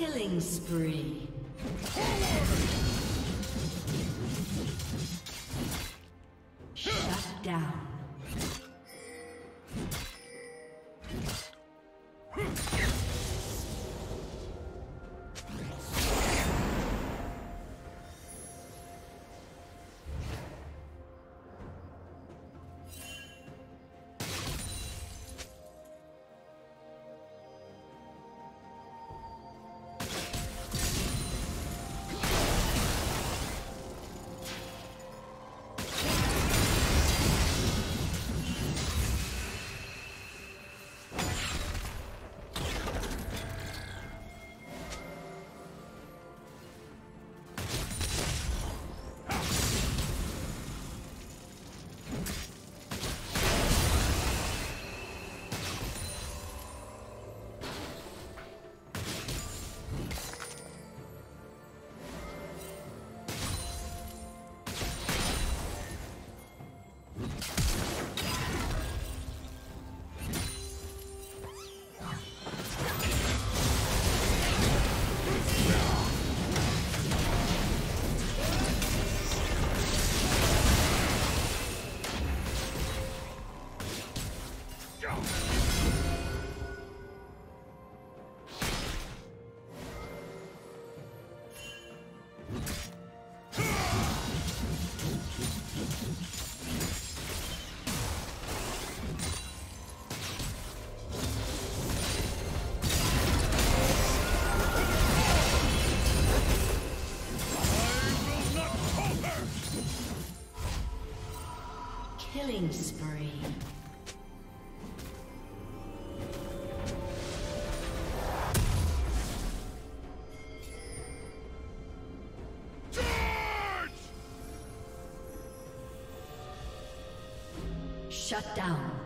Killing spree. Shut down.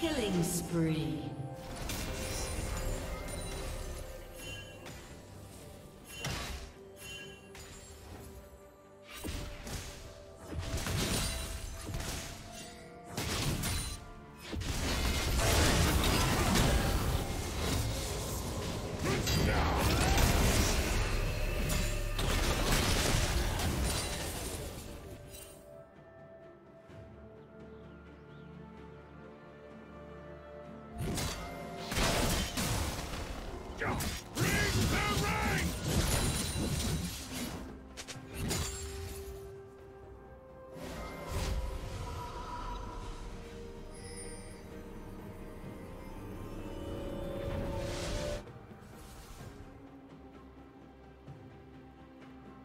Killing spree.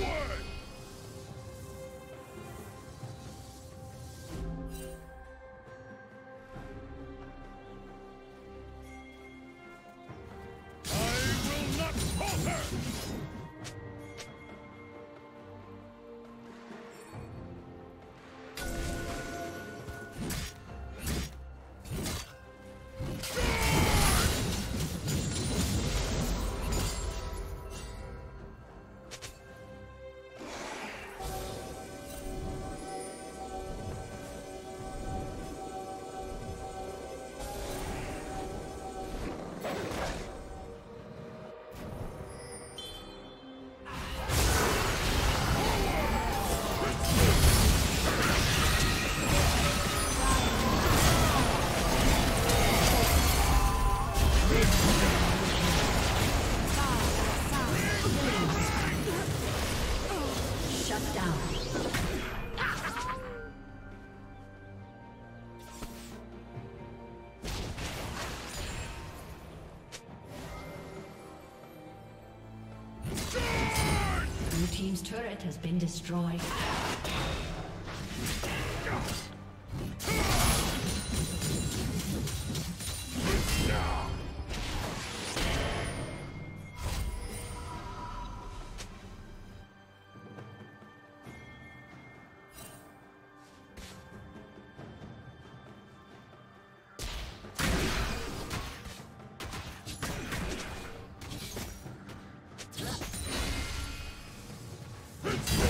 Forward! been destroyed. Red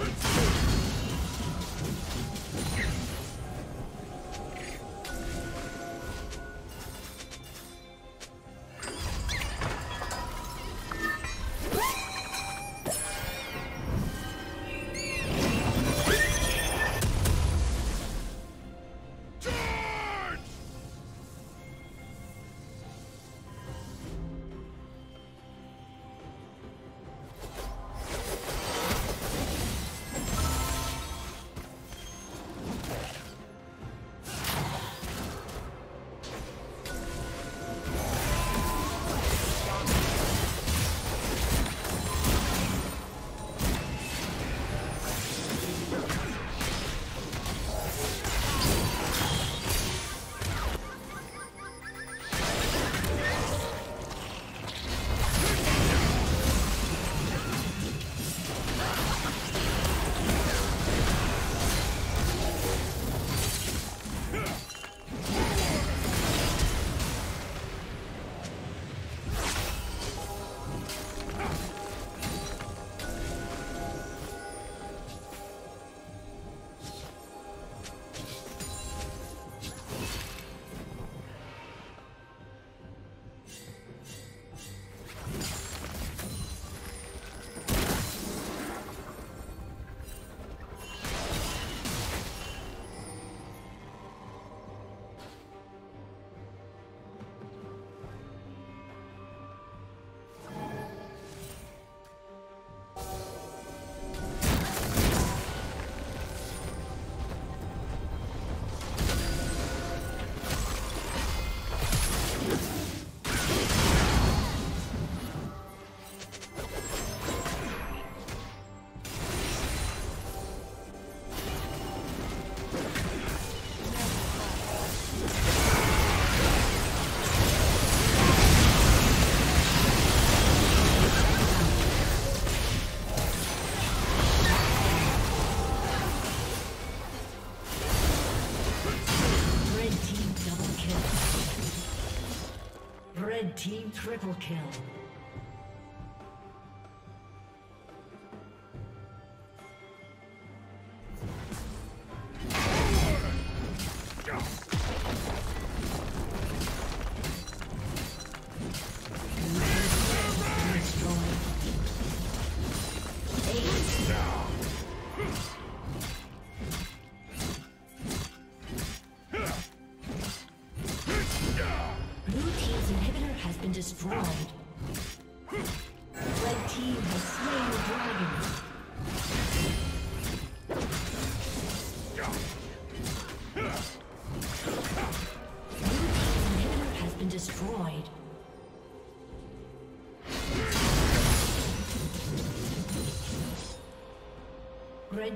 Peace. Team triple kill.